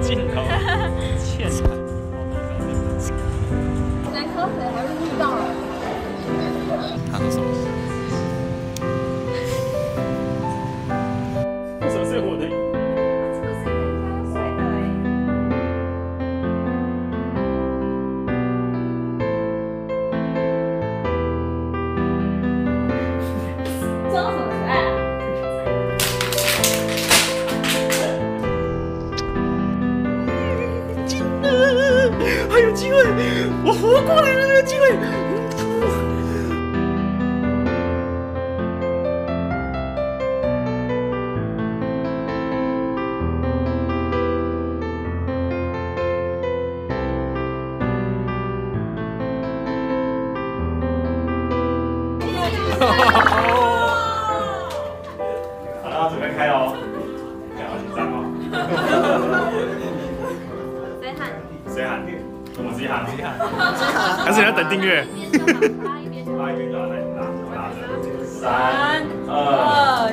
镜头，欠惨。来喝水还是遇到了？他说什么？机会，我活过来了，还有机会。好了，准备开哦。看好紧张哦。谁喊？谁喊？我自己喊，自己喊。还是你要等订阅？拉一边就好，拉一边就好，来拉，拉着。三三二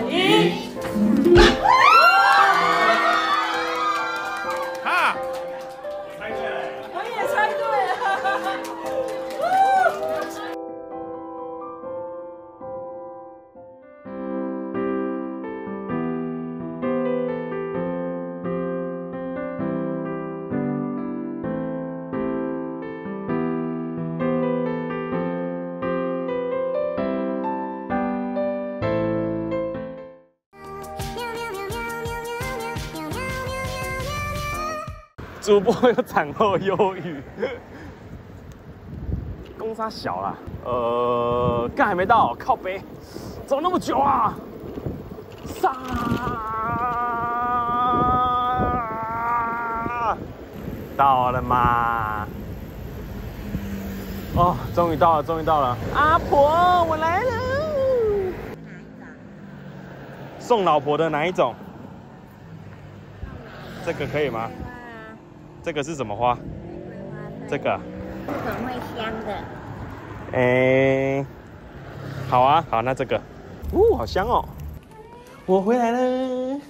主播有产后忧郁，公差小啦，呃，干还没到，靠北，走那么久啊，杀！到了吗？哦，终于到了，终于到了，阿婆，我来了。送老婆的哪一种？这个可以吗？这个是什么花？这个，很会香的。哎、好啊，好，那这个，呜，好香哦！我回来了，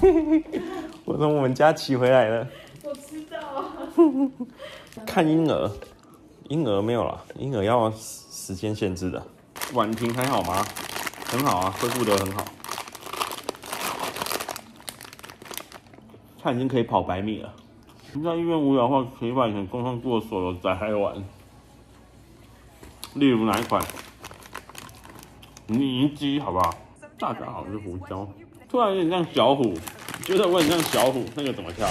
我从我们家骑回来了。我知道。看婴儿，婴儿没有了，婴儿要时间限制的。婉婷还好吗？很好啊，恢复的很好。他已经可以跑百米了。你在医院无聊的话，可以把以前工商过的手游载来玩。例如哪一款？泥鸡，好不好？大家好，我是胡椒。突然有点像小虎，觉得我很像小虎，那个怎么跳？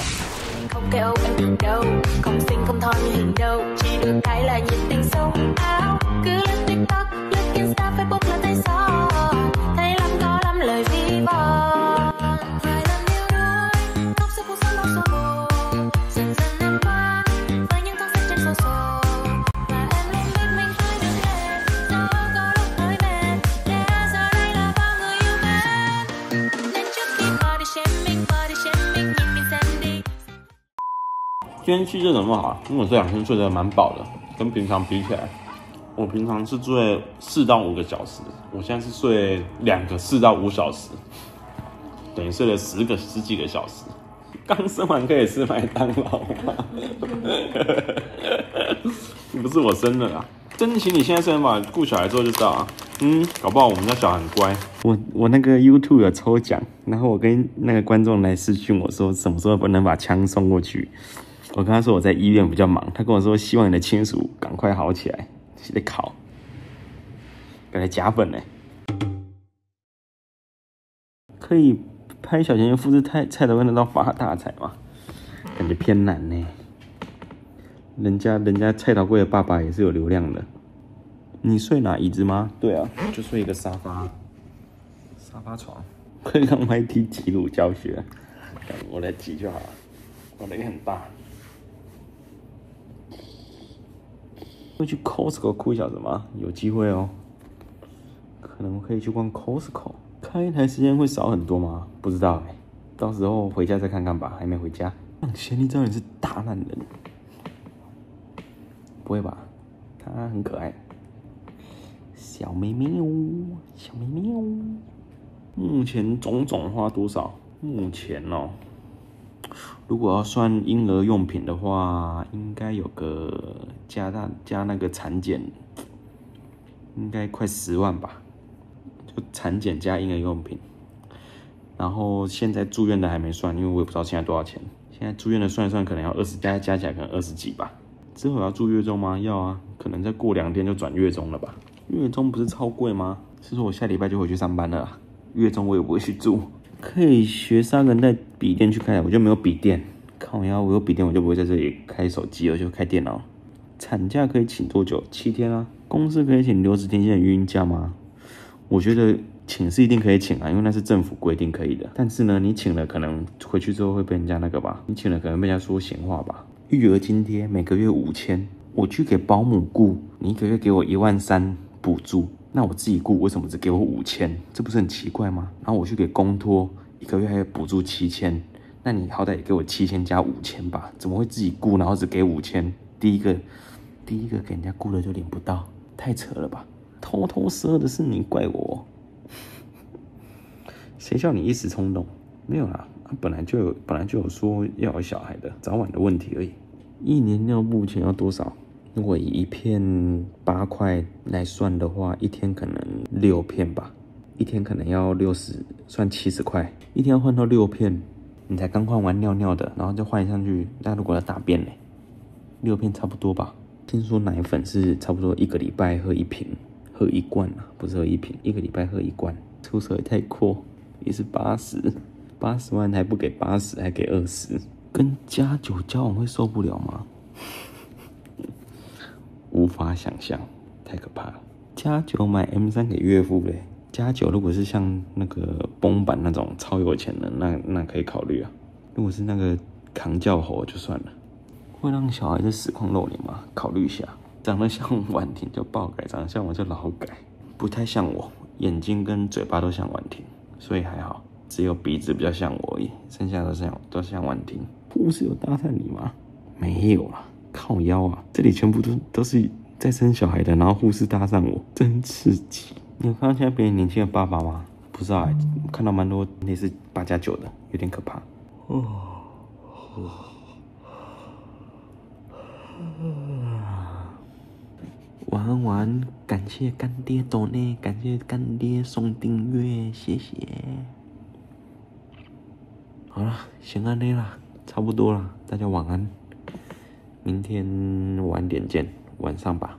今天气真的那么好，因为我这两天睡得蛮饱的，跟平常比起来，我平常是睡四到五个小时，我现在是睡两个四到五小时，等于睡了十个十几个小时。刚生完可以吃麦当劳吗？不是我生的啊，真的，请你现在生完吧，顾小孩之后就知道啊。嗯，搞不好我们家小孩很乖。我我那个 YouTube 有抽奖，然后我跟那个观众来私讯我说什么时候不能把枪送过去。我跟他说我在医院比较忙，他跟我说希望你的亲属赶快好起来，得考，给他加粉呢。可以拍小甜甜复制菜菜的味道到发大财吗？感觉偏难呢。人家人家蔡桃贵的爸爸也是有流量的。你睡哪椅子吗？对啊，就睡一个沙发，沙发床。会让 YT 记录教学，干我来挤就好了。我的也很大。会去 Costco 哭一小时吗？有机会哦，可能可以去逛 Costco。开一台时间会少很多吗？不知道哎、到时候回家再看看吧。还没回家。让贤丽知道你是大烂人，不会吧？他很可爱。小妹妹哦，小妹妹哦。目前种种花多少？目前哦，如果要算婴儿用品的话，应该有个加大加那个产检，应该快十万吧。就产检加婴儿用品，然后现在住院的还没算，因为我也不知道现在多少钱。现在住院的算一算，可能要二十加加起来可能二十几吧。之后要住月中吗？要啊，可能再过两天就转月中了吧。月中不是超贵吗？是说我下礼拜就回去上班了。月中我也不会去住，可以学三个人带笔电去开，我就没有笔电。靠呀，我有笔电我就不会在这里开手机，我就开电脑。产假可以请多久？七天啊。公司可以请留职停薪的孕假吗？我觉得请是一定可以请啊，因为那是政府规定可以的。但是呢，你请了可能回去之后会被人家那个吧？你请了可能被人家说闲话吧？育儿津贴每个月五千，我去给保姆雇，你一个月给我一万三补助，那我自己雇为什么只给我五千？这不是很奇怪吗？然后我去给公托，一个月还要补助七千，那你好歹也给我七千加五千吧？怎么会自己雇然后只给五千？第一个，第一个给人家雇了就领不到，太扯了吧？偷偷十二的是你，怪我？谁叫你一时冲动？没有啦，本来就有，本来就有说要有小孩的，早晚的问题而已。一年尿布钱要多少？如果以一片八块来算的话，一天可能六片吧，一天可能要六十，算七十块，一天要换到六片，你才刚换完尿尿的，然后就换上去。那如果要大便呢？六片差不多吧。听说奶粉是差不多一个礼拜喝一瓶。喝一罐啊，不是喝一瓶，一个礼拜喝一罐，出手也太阔，也是八十，八十万还不给八十，还给二十，跟加酒交往会受不了吗？无法想象，太可怕了。加九买 M 三给岳父嘞，加九如果是像那个崩版那种超有钱的，那那可以考虑啊。如果是那个扛教猴就算了，会让小孩子实况露脸吗？考虑一下。长得像婉婷就爆改，长得像我就老改，不太像我，眼睛跟嘴巴都像婉婷，所以还好，只有鼻子比较像我而已，剩下都像都像婉婷。护士有搭讪你吗？没有啊，靠腰啊，这里全部都都是在生小孩的，然后护士搭上我，真刺激。你有看到现在别人年轻的爸爸吗？不知道哎，看到蛮多类似八加九的，有点可怕。哦。晚安晚安，感谢干爹多呢，感谢干爹送订阅，谢谢。好了，先安内啦，差不多了，大家晚安，明天晚点见，晚上吧。